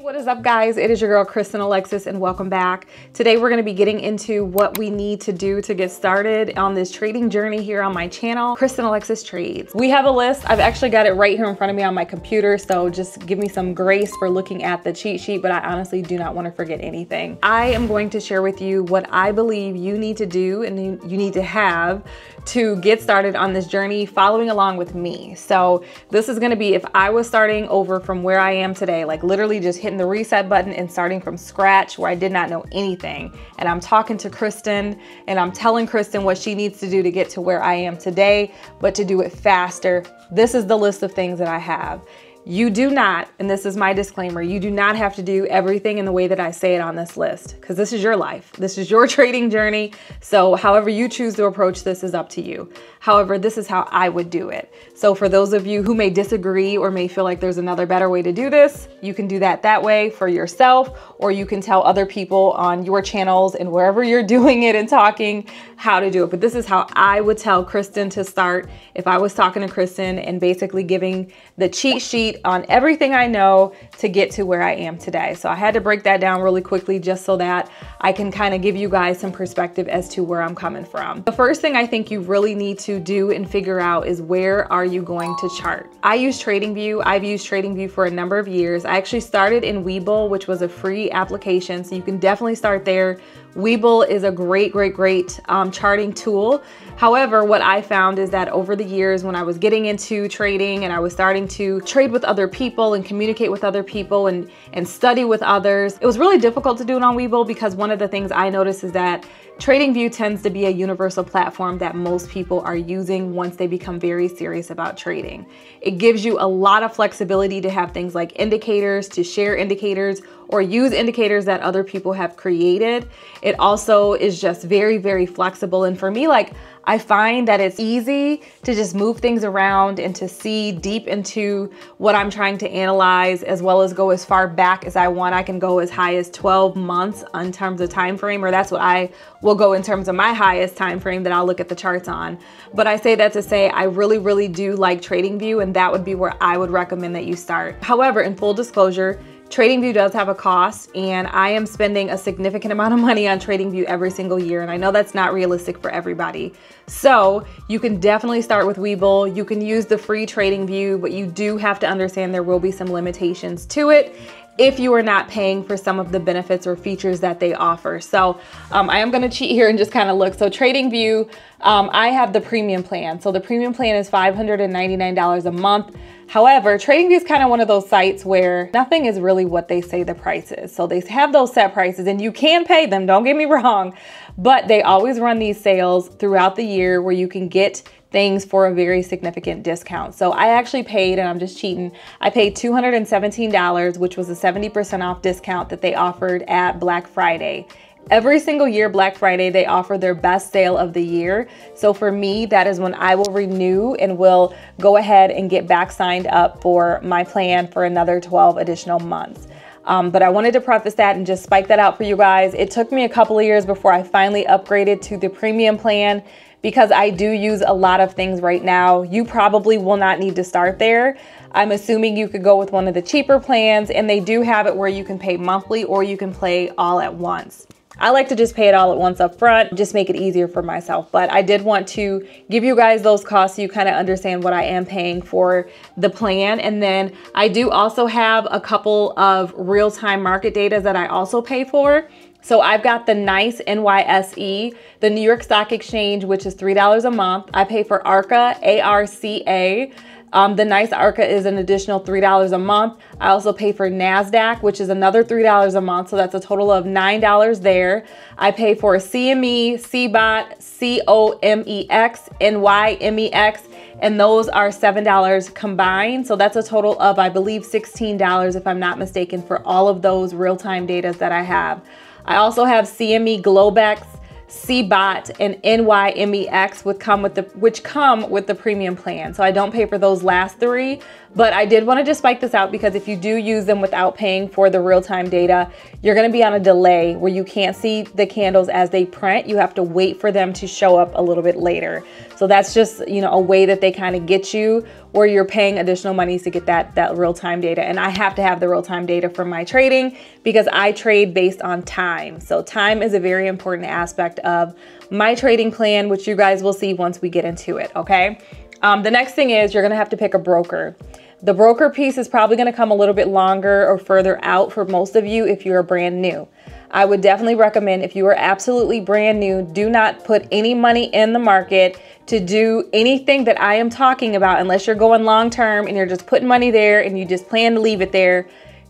what is up guys? It is your girl Kristyn Alexis and welcome back. Today we're going to be getting into what we need to do to get started on this trading journey here on my channel, Kristyn Alexis Trades. We have a list. I've actually got it right here in front of me on my computer, so just give me some grace for looking at the cheat sheet, but I honestly do not want to forget anything. I am going to share with you what I believe you need to do and you need to have to get started on this journey following along with me. So this is going to be if I was starting over from where I am today, like literally just hitting the reset button and starting from scratch where I did not know anything. And I'm talking to Kristyn and I'm telling Kristyn what she needs to do to get to where I am today, but to do it faster. This is the list of things that I have. You do not, and this is my disclaimer, you do not have to do everything in the way that I say it on this list because this is your life. This is your trading journey. So, however you choose to approach this is up to you. However, this is how I would do it. So, for those of you who may disagree or may feel like there's another better way to do this, you can do that that way for yourself, or you can tell other people on your channels and wherever you're doing it and talking how to do it. But this is how I would tell Kristyn to start if I was talking to Kristyn and basically giving the cheat sheet on everything I know to get to where I am today. So I had to break that down really quickly just so that I can kind of give you guys some perspective as to where I'm coming from. The first thing I think you really need to do and figure out is where are you going to chart? I use TradingView. I've used TradingView for a number of years. I actually started in Webull, which was a free application. So you can definitely start there Webull is a great, great, great um, charting tool. However, what I found is that over the years when I was getting into trading and I was starting to trade with other people and communicate with other people and, and study with others, it was really difficult to do it on Webull because one of the things I noticed is that TradingView tends to be a universal platform that most people are using once they become very serious about trading. It gives you a lot of flexibility to have things like indicators, to share indicators, or use indicators that other people have created. It also is just very, very flexible. And for me, like I find that it's easy to just move things around and to see deep into what I'm trying to analyze as well as go as far back as I want. I can go as high as 12 months in terms of time frame or that's what I will go in terms of my highest time frame that I'll look at the charts on. But I say that to say I really really do like TradingView and that would be where I would recommend that you start. However, in full disclosure, TradingView does have a cost and I am spending a significant amount of money on TradingView every single year and I know that's not realistic for everybody. So you can definitely start with Webull. You can use the free TradingView, but you do have to understand there will be some limitations to it if you are not paying for some of the benefits or features that they offer. So um, I am gonna cheat here and just kind of look. So TradingView, um, I have the premium plan. So the premium plan is $599 a month. However, TradingView is kind of one of those sites where nothing is really what they say the price is. So they have those set prices and you can pay them, don't get me wrong, but they always run these sales throughout the year where you can get things for a very significant discount. So I actually paid, and I'm just cheating, I paid $217, which was a 70% off discount that they offered at Black Friday. Every single year, Black Friday, they offer their best sale of the year. So for me, that is when I will renew and will go ahead and get back signed up for my plan for another 12 additional months. Um, but I wanted to preface that and just spike that out for you guys. It took me a couple of years before I finally upgraded to the premium plan because I do use a lot of things right now. You probably will not need to start there. I'm assuming you could go with one of the cheaper plans and they do have it where you can pay monthly or you can pay all at once. I like to just pay it all at once up front, just make it easier for myself. But I did want to give you guys those costs so you kind of understand what I am paying for the plan. And then I do also have a couple of real-time market data that I also pay for. So I've got the NICE NYSE, the New York Stock Exchange, which is $3 a month. I pay for ARCA, A-R-C-A. Um, the NYSE ARCA is an additional $3 a month. I also pay for NASDAQ, which is another $3 a month. So that's a total of $9 there. I pay for CME, CBOT, C-O-M-E-X, N-Y-M-E-X, and those are $7 combined. So that's a total of, I believe, $16 if I'm not mistaken for all of those real-time data that I have. I also have CME Globex, CBOT and NYMEX would come with the which come with the premium plan. So I don't pay for those last three, but I did want to just spike this out because if you do use them without paying for the real-time data, you're going to be on a delay where you can't see the candles as they print. You have to wait for them to show up a little bit later. So that's just, you know, a way that they kind of get you where you're paying additional monies to get that that real-time data. And I have to have the real-time data for my trading because I trade based on time. So time is a very important aspect of my trading plan, which you guys will see once we get into it, okay? Um, the next thing is you're gonna have to pick a broker. The broker piece is probably gonna come a little bit longer or further out for most of you if you're brand new. I would definitely recommend if you are absolutely brand new, do not put any money in the market to do anything that I am talking about unless you're going long term and you're just putting money there and you just plan to leave it there.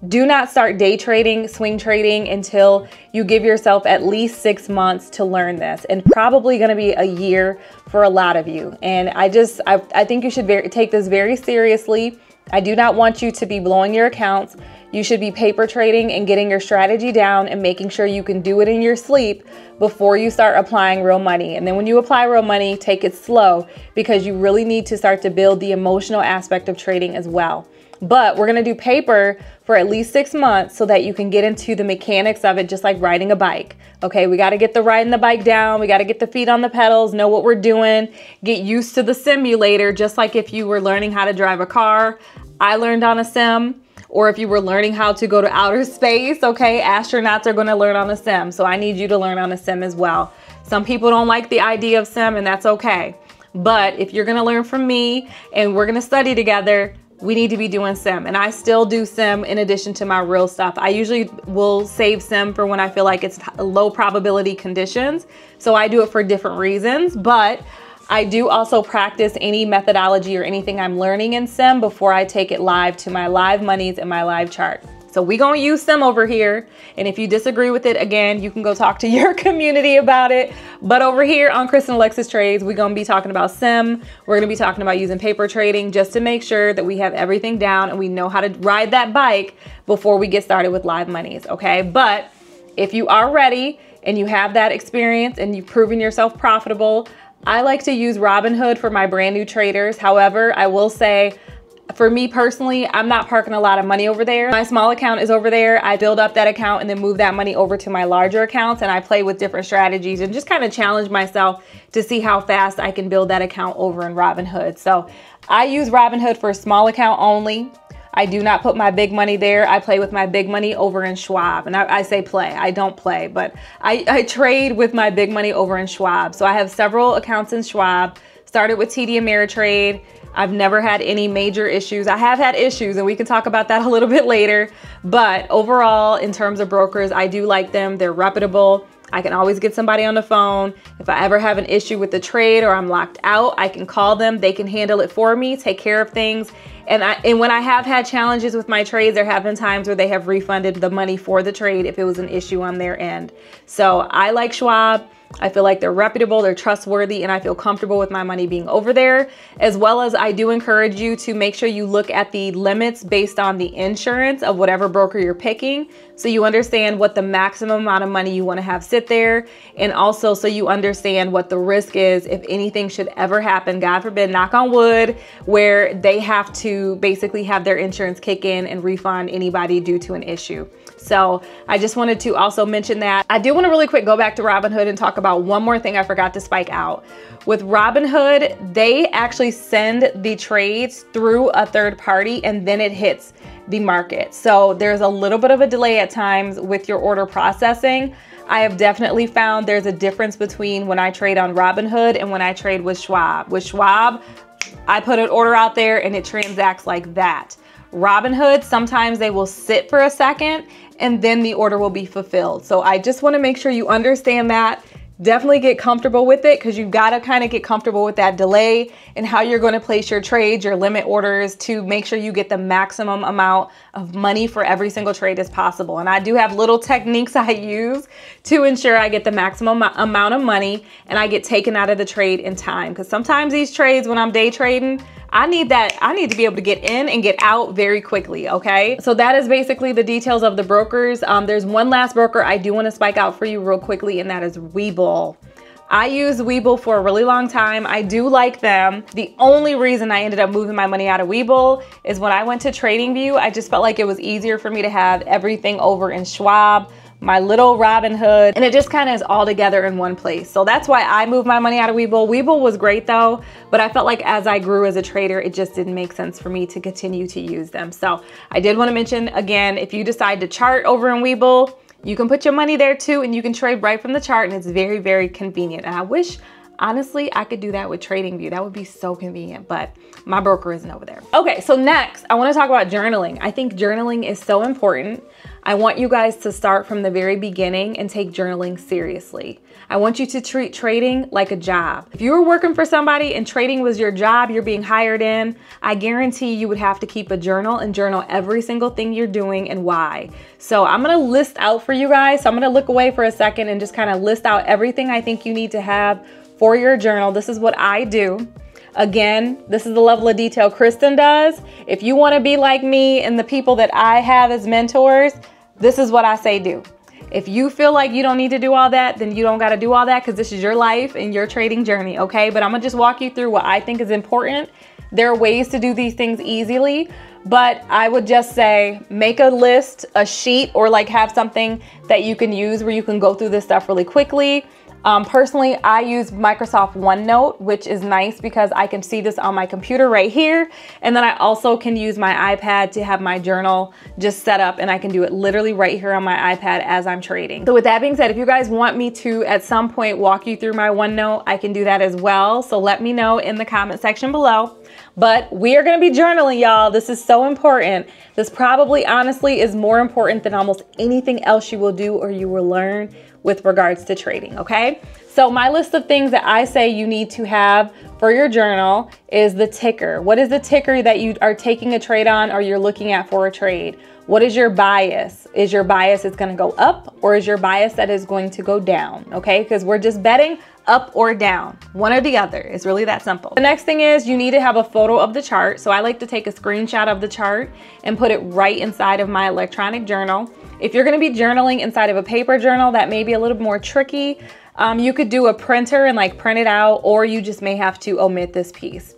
Do not start day trading, swing trading until you give yourself at least six months to learn this and probably going to be a year for a lot of you. And I just, I, I think you should very, take this very seriously. I do not want you to be blowing your accounts. You should be paper trading and getting your strategy down and making sure you can do it in your sleep before you start applying real money. And then when you apply real money, take it slow because you really need to start to build the emotional aspect of trading as well. But we're gonna do paper for at least six months so that you can get into the mechanics of it, just like riding a bike. Okay, we gotta get the riding the bike down, we gotta get the feet on the pedals, know what we're doing, get used to the simulator, just like if you were learning how to drive a car. I learned on a sim, or if you were learning how to go to outer space, okay, astronauts are gonna learn on a sim. So I need you to learn on a sim as well. Some people don't like the idea of sim, and that's okay. But if you're gonna learn from me and we're gonna study together, we need to be doing sim and I still do sim in addition to my real stuff. I usually will save sim for when I feel like it's low probability conditions. So I do it for different reasons, but I do also practice any methodology or anything I'm learning in sim before I take it live to my live monies and my live chart. So we gonna use Sim over here. And if you disagree with it, again, you can go talk to your community about it. But over here on Kristyn Alexis Trades, we're gonna be talking about Sim. We're gonna be talking about using paper trading just to make sure that we have everything down and we know how to ride that bike before we get started with live monies, okay? But if you are ready and you have that experience and you've proven yourself profitable, I like to use Robinhood for my brand new traders. However, I will say for me personally, I'm not parking a lot of money over there. My small account is over there. I build up that account and then move that money over to my larger accounts and I play with different strategies and just kind of challenge myself to see how fast I can build that account over in Robinhood. So I use Robinhood for a small account only. I do not put my big money there. I play with my big money over in Schwab. And I, I say play, I don't play, but I, I trade with my big money over in Schwab. So I have several accounts in Schwab. Started with TD Ameritrade I've never had any major issues. I have had issues and we can talk about that a little bit later. But overall, in terms of brokers, I do like them. They're reputable. I can always get somebody on the phone. If I ever have an issue with the trade or I'm locked out, I can call them. They can handle it for me, take care of things. And I and when I have had challenges with my trades, there have been times where they have refunded the money for the trade if it was an issue on their end. So I like Schwab. I feel like they're reputable, they're trustworthy, and I feel comfortable with my money being over there. As well as I do encourage you to make sure you look at the limits based on the insurance of whatever broker you're picking. So you understand what the maximum amount of money you want to have sit there. And also so you understand what the risk is if anything should ever happen, God forbid, knock on wood, where they have to basically have their insurance kick in and refund anybody due to an issue. So I just wanted to also mention that. I do want to really quick go back to Robinhood and talk about one more thing I forgot to spike out. With Robinhood, they actually send the trades through a third party and then it hits the market. So there's a little bit of a delay at times with your order processing. I have definitely found there's a difference between when I trade on Robinhood and when I trade with Schwab. With Schwab, I put an order out there and it transacts like that. Robinhood, sometimes they will sit for a second and then the order will be fulfilled. So I just wanna make sure you understand that definitely get comfortable with it because you've got to kind of get comfortable with that delay and how you're going to place your trades, your limit orders to make sure you get the maximum amount of money for every single trade as possible. And I do have little techniques I use to ensure I get the maximum amount of money and I get taken out of the trade in time because sometimes these trades when I'm day trading, I need that, I need to be able to get in and get out very quickly, okay? So that is basically the details of the brokers. Um, there's one last broker I do wanna spike out for you real quickly and that is Webull. I used Webull for a really long time. I do like them. The only reason I ended up moving my money out of Webull is when I went to TradingView, I just felt like it was easier for me to have everything over in Schwab my little Robinhood, and it just kind of is all together in one place. So that's why I moved my money out of Webull. Webull was great though, but I felt like as I grew as a trader, it just didn't make sense for me to continue to use them. So I did want to mention again, if you decide to chart over in Webull, you can put your money there too, and you can trade right from the chart, and it's very, very convenient. And I wish Honestly, I could do that with TradingView. That would be so convenient, but my broker isn't over there. Okay, so next, I wanna talk about journaling. I think journaling is so important. I want you guys to start from the very beginning and take journaling seriously. I want you to treat trading like a job. If you were working for somebody and trading was your job, you're being hired in, I guarantee you would have to keep a journal and journal every single thing you're doing and why. So I'm gonna list out for you guys. So I'm gonna look away for a second and just kind of list out everything I think you need to have for your journal. This is what I do. Again, this is the level of detail Kristyn does. If you wanna be like me and the people that I have as mentors, this is what I say do. If you feel like you don't need to do all that, then you don't got to do all that because this is your life and your trading journey, okay? But I'm going to just walk you through what I think is important. There are ways to do these things easily, but I would just say make a list, a sheet, or like have something that you can use where you can go through this stuff really quickly. Um, personally, I use Microsoft OneNote, which is nice because I can see this on my computer right here. And then I also can use my iPad to have my journal just set up and I can do it literally right here on my iPad as I'm trading. So with that being said, if you guys want me to at some point walk you through my OneNote, I can do that as well. So let me know in the comment section below. But we are gonna be journaling, y'all. This is so important. This probably honestly is more important than almost anything else you will do or you will learn with regards to trading, okay? So my list of things that I say you need to have for your journal is the ticker. What is the ticker that you are taking a trade on or you're looking at for a trade? What is your bias? Is your bias it's gonna go up or is your bias that is going to go down, okay? Because we're just betting up or down, one or the other. It's really that simple. The next thing is you need to have a photo of the chart. So I like to take a screenshot of the chart and put it right inside of my electronic journal. If you're gonna be journaling inside of a paper journal, that may be a little more tricky. Um, you could do a printer and like print it out, or you just may have to omit this piece.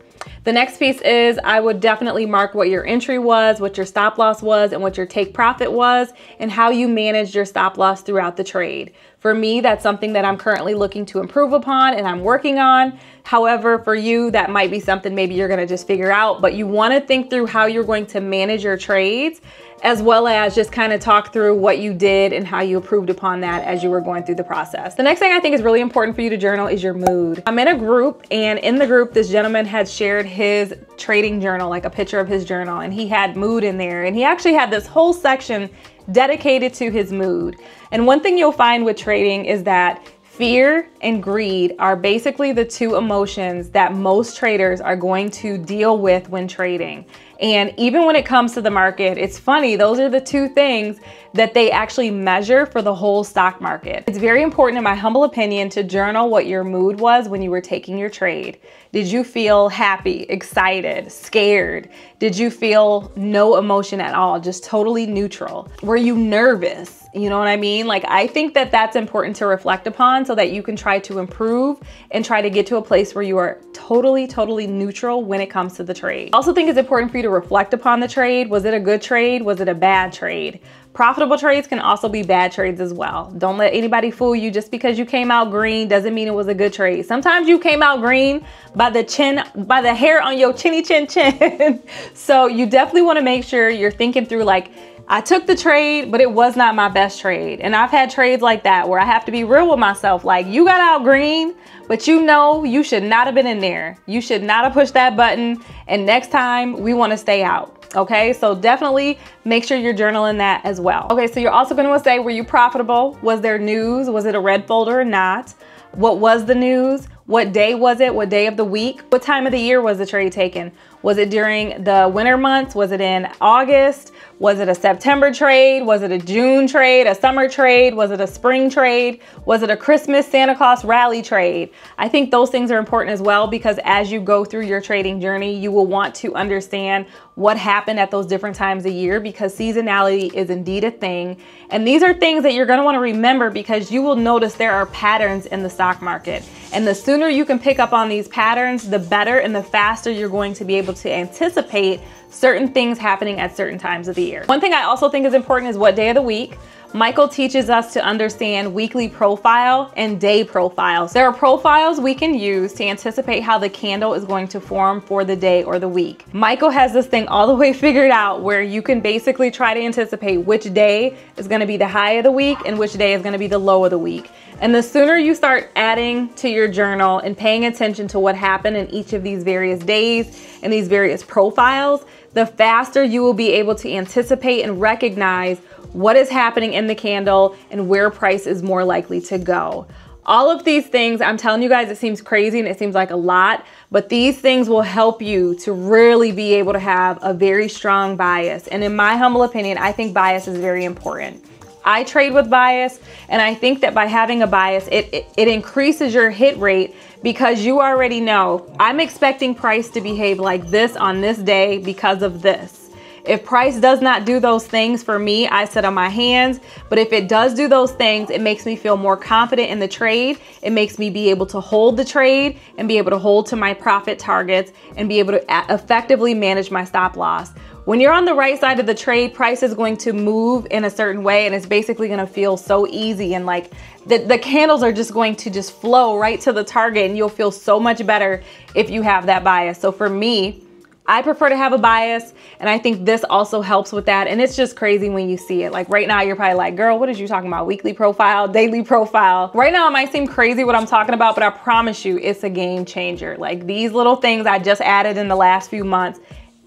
The next piece is I would definitely mark what your entry was, what your stop loss was, and what your take profit was, and how you managed your stop loss throughout the trade. For me, that's something that I'm currently looking to improve upon and I'm working on. However, for you, that might be something maybe you're gonna just figure out, but you wanna think through how you're going to manage your trades as well as just kind of talk through what you did and how you improved upon that as you were going through the process. The next thing I think is really important for you to journal is your mood. I'm in a group and in the group, this gentleman had shared his trading journal, like a picture of his journal, and he had mood in there. And he actually had this whole section dedicated to his mood. And one thing you'll find with trading is that Fear and greed are basically the two emotions that most traders are going to deal with when trading. And even when it comes to the market, it's funny, those are the two things that they actually measure for the whole stock market. It's very important, in my humble opinion, to journal what your mood was when you were taking your trade. Did you feel happy, excited, scared? Did you feel no emotion at all, just totally neutral? Were you nervous? You know what I mean? Like, I think that that's important to reflect upon so that you can try to improve and try to get to a place where you are totally, totally neutral when it comes to the trade. I also think it's important for you to reflect upon the trade. Was it a good trade? Was it a bad trade? Profitable trades can also be bad trades as well. Don't let anybody fool you. Just because you came out green doesn't mean it was a good trade. Sometimes you came out green by the chin, by the hair on your chinny chin chin. so you definitely want to make sure you're thinking through like, I took the trade, but it was not my best trade. And I've had trades like that where I have to be real with myself. Like, you got out green, but you know you should not have been in there. You should not have pushed that button. And next time, we want to stay out. Okay, so definitely make sure you're journaling that as well. Okay, so you're also going to say, were you profitable? Was there news? Was it a red folder or not? What was the news? What day was it? What day of the week? What time of the year was the trade taken? Was it during the winter months? Was it in August? Was it a September trade? Was it a June trade? A summer trade? Was it a spring trade? Was it a Christmas Santa Claus rally trade? I think those things are important as well because as you go through your trading journey, you will want to understand what happened at those different times of year because seasonality is indeed a thing. And these are things that you're gonna wanna remember because you will notice there are patterns in the stock market. And the sooner you can pick up on these patterns, the better and the faster you're going to be able to anticipate certain things happening at certain times of the year. One thing I also think is important is what day of the week. Michael teaches us to understand weekly profile and day profiles. There are profiles we can use to anticipate how the candle is going to form for the day or the week. Michael has this thing all the way figured out where you can basically try to anticipate which day is gonna be the high of the week and which day is gonna be the low of the week. And the sooner you start adding to your journal and paying attention to what happened in each of these various days and these various profiles, the faster you will be able to anticipate and recognize what is happening in the candle and where price is more likely to go. All of these things, I'm telling you guys, it seems crazy and it seems like a lot, but these things will help you to really be able to have a very strong bias. And in my humble opinion, I think bias is very important. I trade with bias, and I think that by having a bias, it, it, it, increases your hit rate because you already know I'm expecting price to behave like this on this day because of this. If price does not do those things for me, I sit on my hands. But if it does do those things, it makes me feel more confident in the trade. It makes me be able to hold the trade and be able to hold to my profit targets and be able to effectively manage my stop loss. When you're on the right side of the trade, price is going to move in a certain way and it's basically gonna feel so easy and like the, the candles are just going to just flow right to the target and you'll feel so much better if you have that bias. So for me, I prefer to have a bias and I think this also helps with that. And it's just crazy when you see it. Like right now, you're probably like, girl, what is you talking about? Weekly profile, daily profile. Right now, it might seem crazy what I'm talking about, but I promise you it's a game changer. Like these little things I just added in the last few months,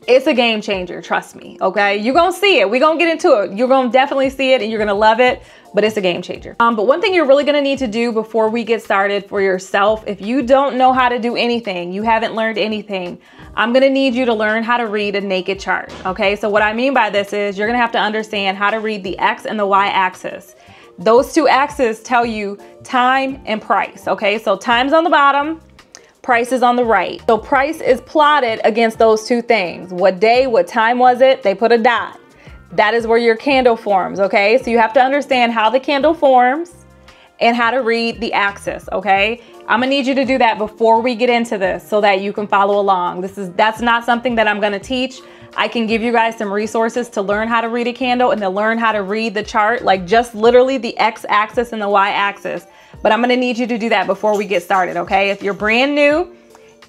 it's a game changer, trust me, okay? You're gonna see it. We're gonna get into it. You're gonna definitely see it and you're gonna love it, but it's a game changer. Um, but one thing you're really gonna need to do before we get started for yourself, if you don't know how to do anything, you haven't learned anything, I'm gonna need you to learn how to read a naked chart, okay? So what I mean by this is you're gonna have to understand how to read the X and the Y axis. Those two axes tell you time and price, okay? So time's on the bottom, price is on the right. So price is plotted against those two things. What day, what time was it? They put a dot. That is where your candle forms, okay? So you have to understand how the candle forms and how to read the axis, okay? I'm gonna need you to do that before we get into this so that you can follow along. This is That's not something that I'm gonna teach. I can give you guys some resources to learn how to read a candle and to learn how to read the chart, like just literally the X axis and the Y axis. But I'm gonna need you to do that before we get started, okay? If you're brand new,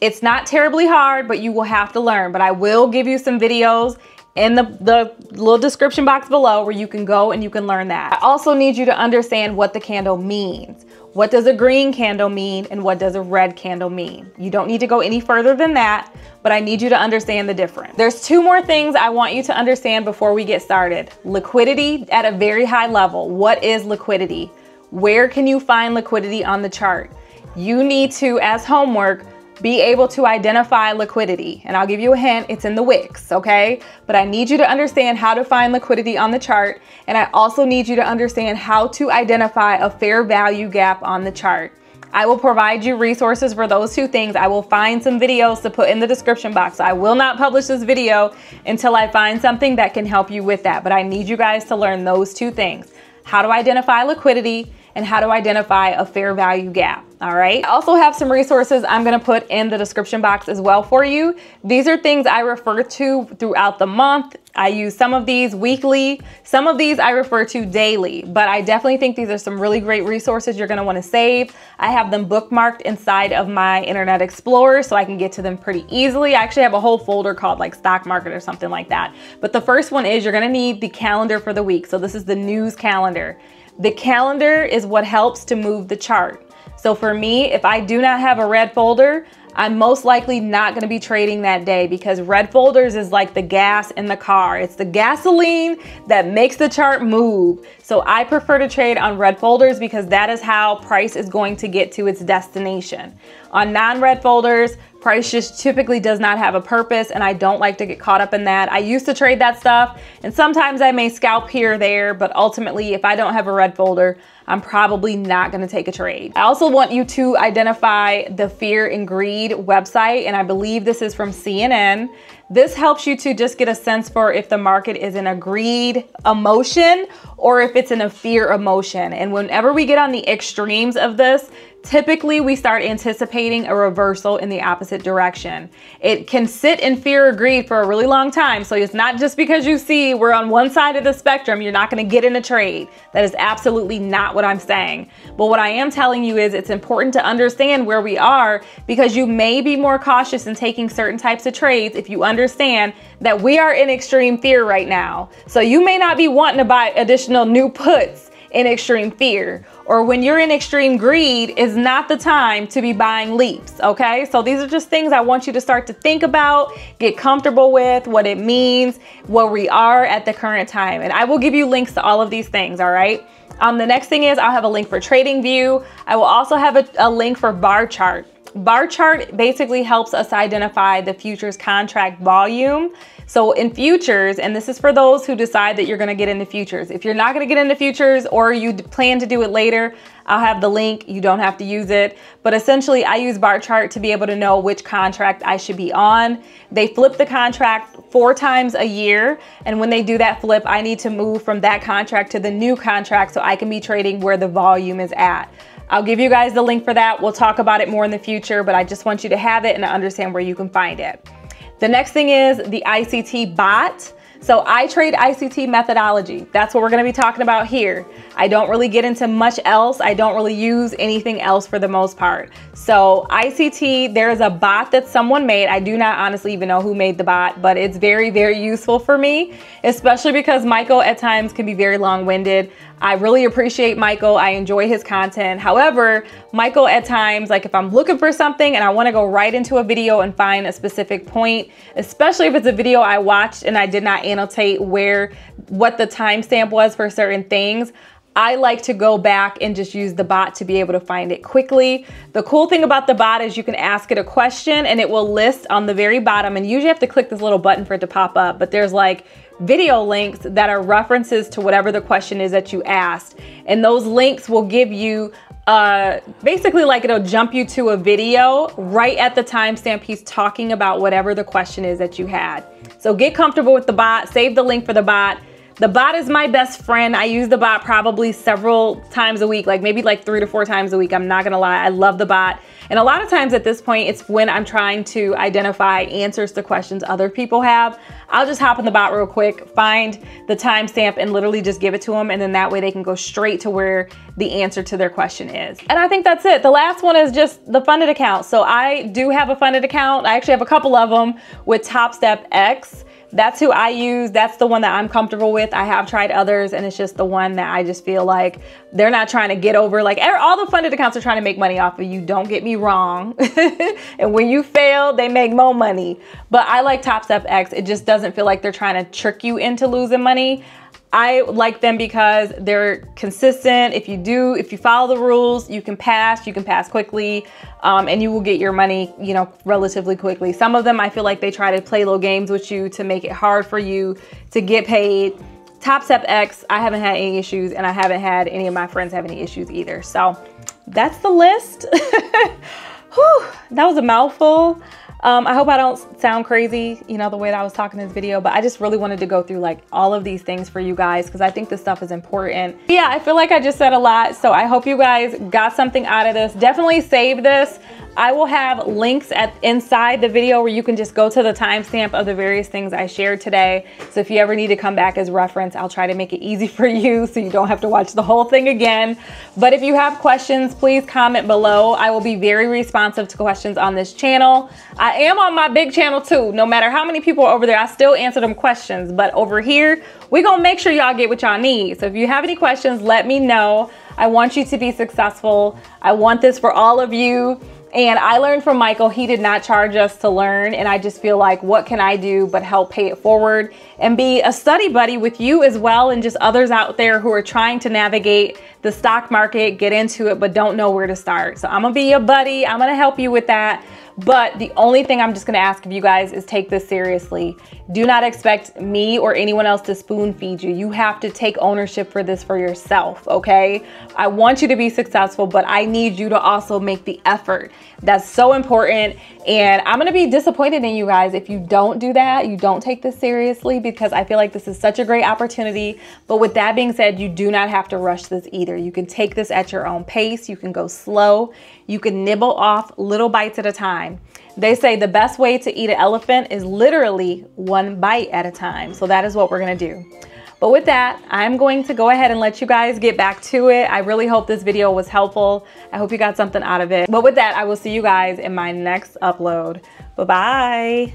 it's not terribly hard, but you will have to learn. But I will give you some videos in the, the little description box below where you can go and you can learn that. I also need you to understand what the candle means. What does a green candle mean and what does a red candle mean? You don't need to go any further than that, but I need you to understand the difference. There's two more things I want you to understand before we get started. Liquidity at a very high level. What is liquidity? Where can you find liquidity on the chart? You need to, as homework, be able to identify liquidity. And I'll give you a hint, it's in the wicks, okay? But I need you to understand how to find liquidity on the chart. And I also need you to understand how to identify a fair value gap on the chart. I will provide you resources for those two things. I will find some videos to put in the description box. I will not publish this video until I find something that can help you with that. But I need you guys to learn those two things. How to identify liquidity and how to identify a fair value gap. All right. I also have some resources I'm going to put in the description box as well for you. These are things I refer to throughout the month. I use some of these weekly, some of these I refer to daily, but I definitely think these are some really great resources you're going to want to save. I have them bookmarked inside of my Internet Explorer so I can get to them pretty easily. I actually have a whole folder called like stock market or something like that. But the first one is you're going to need the calendar for the week. So this is the news calendar. The calendar is what helps to move the chart. So for me, if I do not have a red folder, I'm most likely not gonna be trading that day because red folders is like the gas in the car. It's the gasoline that makes the chart move. So I prefer to trade on red folders because that is how price is going to get to its destination. On non-red folders, price just typically does not have a purpose and I don't like to get caught up in that. I used to trade that stuff and sometimes I may scalp here or there, but ultimately if I don't have a red folder, I'm probably not gonna take a trade. I also want you to identify the fear and greed website, and I believe this is from CNN. This helps you to just get a sense for if the market is in a greed emotion or if it's in a fear emotion. And whenever we get on the extremes of this, typically we start anticipating a reversal in the opposite direction. It can sit in fear or greed for a really long time. So it's not just because you see we're on one side of the spectrum, you're not gonna get in a trade. That is absolutely not what I'm saying. But what I am telling you is it's important to understand where we are because you may be more cautious in taking certain types of trades if you understand that we are in extreme fear right now. So you may not be wanting to buy additional new puts in extreme fear or when you're in extreme greed is not the time to be buying leaps, okay? So these are just things I want you to start to think about, get comfortable with, what it means, where we are at the current time. And I will give you links to all of these things, all right? Um, the next thing is I'll have a link for TradingView. I will also have a, a link for Barchart. Barchart basically helps us identify the futures contract volume. So in futures, and this is for those who decide that you're gonna get into futures. If you're not gonna get into futures or you plan to do it later, I'll have the link, you don't have to use it. But essentially I use Barchart to be able to know which contract I should be on. They flip the contract four times a year. And when they do that flip, I need to move from that contract to the new contract so I can be trading where the volume is at. I'll give you guys the link for that. We'll talk about it more in the future, but I just want you to have it and understand where you can find it. The next thing is the ICT bot. So I trade ICT methodology. That's what we're gonna be talking about here. I don't really get into much else. I don't really use anything else for the most part. So ICT, there's a bot that someone made. I do not honestly even know who made the bot, but it's very, very useful for me, especially because Michael at times can be very long-winded. I really appreciate Michael. I enjoy his content. However, Michael at times, like if I'm looking for something and I wanna go right into a video and find a specific point, especially if it's a video I watched and I did not annotate where, what the timestamp was for certain things, I like to go back and just use the bot to be able to find it quickly. The cool thing about the bot is you can ask it a question and it will list on the very bottom and you usually have to click this little button for it to pop up, but there's like video links that are references to whatever the question is that you asked. And those links will give you uh, basically like it'll jump you to a video right at the timestamp he's talking about whatever the question is that you had. So get comfortable with the bot, save the link for the bot, the bot is my best friend. I use the bot probably several times a week, like maybe like three to four times a week. I'm not gonna lie, I love the bot. And a lot of times at this point, it's when I'm trying to identify answers to questions other people have. I'll just hop in the bot real quick, find the timestamp and literally just give it to them. And then that way they can go straight to where the answer to their question is. And I think that's it. The last one is just the funded account. So I do have a funded account. I actually have a couple of them with TopStep X. That's who I use. That's the one that I'm comfortable with. I have tried others and it's just the one that I just feel like they're not trying to get over. Like er, all the funded accounts are trying to make money off of you. Don't get me wrong. and when you fail, they make more money. But I like TopStep X. It just doesn't feel like they're trying to trick you into losing money. I like them because they're consistent. If you do, if you follow the rules, you can pass, you can pass quickly, um, and you will get your money, you know, relatively quickly. Some of them, I feel like they try to play little games with you to make it hard for you to get paid. TopStep X, I haven't had any issues, and I haven't had any of my friends have any issues either. So that's the list. Whew, that was a mouthful. Um, I hope I don't sound crazy, you know, the way that I was talking in this video, but I just really wanted to go through like all of these things for you guys because I think this stuff is important. Yeah, I feel like I just said a lot, so I hope you guys got something out of this. Definitely save this. I will have links at inside the video where you can just go to the timestamp of the various things I shared today. So if you ever need to come back as reference, I'll try to make it easy for you so you don't have to watch the whole thing again. But if you have questions, please comment below. I will be very responsive to questions on this channel. I am on my big channel too. No matter how many people are over there, I still answer them questions. But over here, we're gonna make sure y'all get what y'all need. So if you have any questions, let me know. I want you to be successful. I want this for all of you. And I learned from Michael, he did not charge us to learn. And I just feel like, what can I do but help pay it forward and be a study buddy with you as well and just others out there who are trying to navigate the stock market, get into it, but don't know where to start. So I'm gonna be your buddy. I'm gonna help you with that. But the only thing I'm just gonna ask of you guys is take this seriously. Do not expect me or anyone else to spoon feed you. You have to take ownership for this for yourself, okay? I want you to be successful, but I need you to also make the effort. That's so important. And I'm gonna be disappointed in you guys if you don't do that, you don't take this seriously because I feel like this is such a great opportunity. But with that being said, you do not have to rush this either. You can take this at your own pace. You can go slow. You can nibble off little bites at a time. They say the best way to eat an elephant is literally one bite at a time. So that is what we're gonna do. But with that, I'm going to go ahead and let you guys get back to it. I really hope this video was helpful. I hope you got something out of it. But with that, I will see you guys in my next upload. Bye-bye.